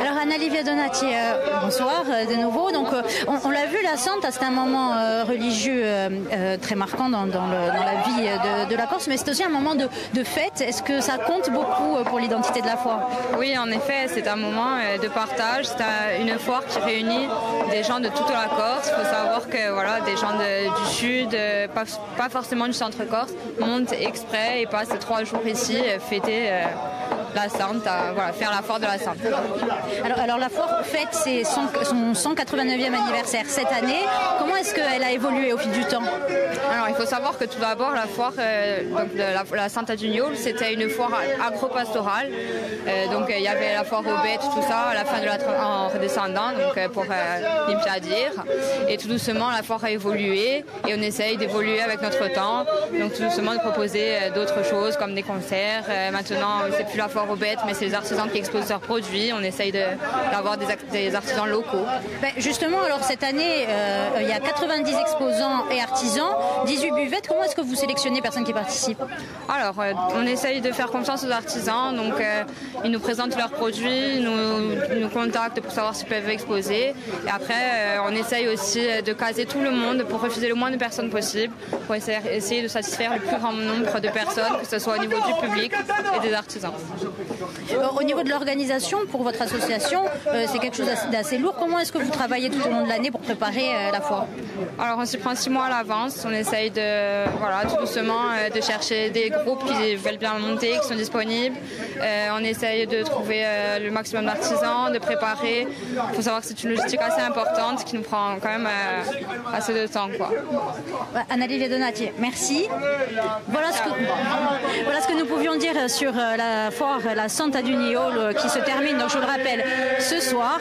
Alors Anna-Livia Donati, euh, bonsoir euh, de nouveau. Euh, on, l'a vu, la Santa, c'est un moment religieux très marquant dans, la vie de, la Corse, mais c'est aussi un moment de, fête. Est-ce que ça compte beaucoup pour l'identité de la foi? Oui, en effet, c'est un moment de partage. C'est un- une foire qui réunit des gens de toute la Corse. Il faut savoir que voilà, des gens du sud, pas, pas forcément du centre Corse, montent exprès et passent trois jours ici fêter la Sainte, à, voilà, faire la foire de la Sainte. alors, alors la foire fête ses 100 son 189e anniversaire cette année. Comment est-ce qu'elle a évolué au fil du temps? Alors, il faut savoir que tout d'abord, la foire euh, donc la, la Santa Gignol, c'était une foire agro-pastorale. Euh, donc, euh, il y avait la foire aux bêtes, tout ça, à la fin de la en redescendant, donc euh, pour euh, limiter à dire. Et tout doucement, la foire a évolué et on essaye d'évoluer avec notre temps. Donc, tout doucement, de proposer euh, d'autres choses comme des concerts. Euh, maintenant, c'est plus la foire aux bêtes, mais c'est les artisans qui exposent leurs produits. On essaye de- d'avoir des, artisans locaux. Ben, Justement, alors cette année, euh, il y a 90 exposants et artisans, 18 buvettes. Comment est-ce que vous sélectionnez les personnes qui participent? Alors, euh, on essaye de faire confiance aux artisans, donc euh, ils nous présentent leurs produits, ils nous, nous contactent pour savoir s'ils peuvent exposer. Et après, euh, on essaye aussi de caser tout le monde pour refuser le moins de personnes possible, pour essayer, de satisfaire le plus grand nombre de personnes, que ce soit au niveau du public et des artisans. Au niveau de l'organisation, pour votre association, euh, c'est quelque chose d'assez- lourd. Comment est-ce que vous travaillez tout au long de l'année pour préparer euh, la foire? Alors on s'y prend six mois à l'avance, on essaye de, voilà, tout doucement de chercher des groupes qui veulent bien monter, qui sont disponibles. On essaye de trouver le maximum d'artisans, de préparer. Il faut savoir que c'est une logistique assez importante qui nous prend quand même euh, assez de temps. Quoi. Anna-Livia Donati, merci. Voilà ce, que, nous pouvions dire sur euh, la foire, la Santa Duniol, euh, qui se termine, donc je le rappelle, ce soir.